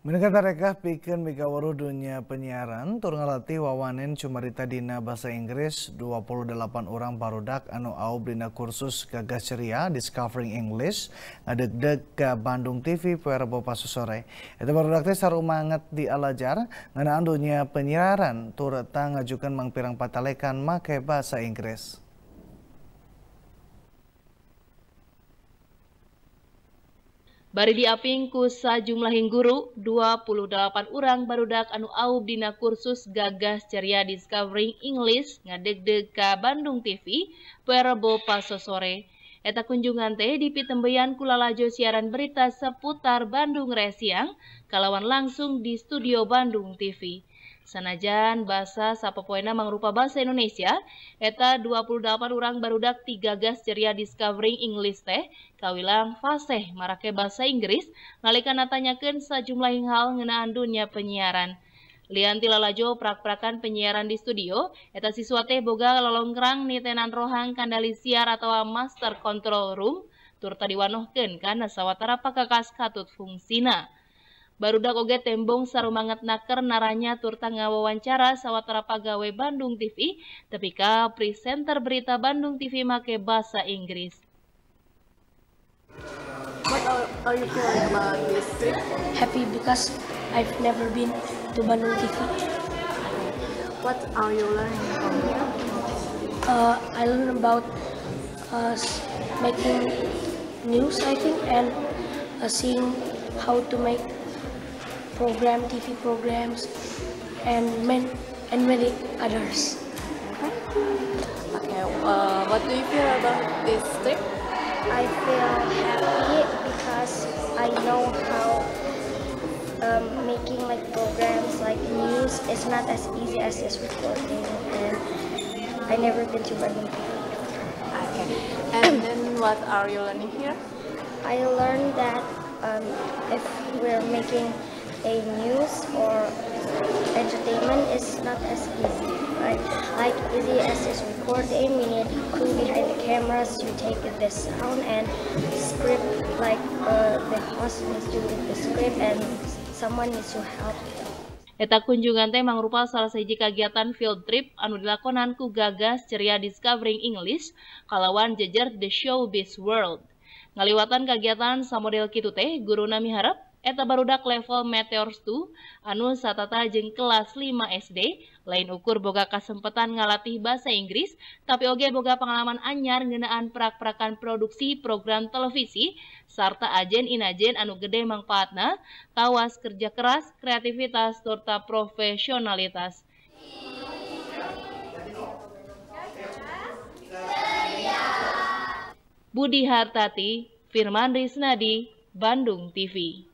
Mendekat mereka pikeun mika waruh dunia penyiaran tur ngalatih wawanen cumarita dina bahasa Inggris 28 orang barudak anu aub dina kursus gagas ceria Discovering English ngadeg-deg ke Bandung TV poe Rebo sore. Eta barudak teh di alajar ngeunaan dunia penyiaran tur ngajukan mangpirang patalekan make bahasa Inggris. Bari diaping ku sajumlahing guru, 28 orang barudak anu aub dina kursus gagas ceria Discovering English ngadeg-deg ka Bandung TV poe Rebo paso sore. Eta kunjungan teh di pitembeyan kulalajo siaran berita seputar Bandung Resiang kalawan langsung di studio Bandung TV. Sanajan bahasa sapopoena mangrupa bahasa Indonesia, eta 28 orang barudak tiga gas ceria discovering English teh, kawilang fasih marake bahasa Inggris, nalika natanyakeun sajumlah hal ngeunaan dunia penyiaran. Lianti lalajo prak-prakan penyiaran di studio, eta siswa teh boga lolongkrang nitenan rohang kandali siar atau master control room, turta diwanohkeun kana sawatara pakakas katut fungsina. Barudak oge tembong sarumangat naker naranya turta ngawawancara sawatara pagawe Bandung TV, tapi ka presenter berita Bandung TV make bahasa Inggris. What are, are you feeling about this trip? Happy because I've never been to Bandung TV. What are you learning from here? Uh, I learned about uh, making news, I think, and uh, seeing how to make program, TV programs, and many, and many others. Okay. Okay. Uh, what do you feel about this trip? I feel happy because I know how um, making like programs like news is not as easy as just recording, and I never been to Bandung Okay. And then what are you learning here? I learned that um, if we're making a news or entertainment is not as easy. Right? Like easy as is recording, need crew behind the cameras take the sound and script. Like uh, the host needs to read the script and someone needs to help. Eta kunjungan teh mangrupa salah siji kagiatan field trip anu dilakonan ku Gagas Ceria Discovering English kalawan jejer The Showbiz World. Ngaliwatan kagiatan samodel kitu teh guru nami harap eta barudak level Meteors 2 anu satata jeung kelas 5 SD lain ukur boga kasempatan ngalatih bahasa Inggris tapi oge boga pengalaman anyar ngeunaan perak-perakan produksi program televisi sarta ajen inajen anu gede mangpaatna kawas kerja keras kreativitas serta profesionalitas Budi Hartati, Firman Risnadi, Bandung TV.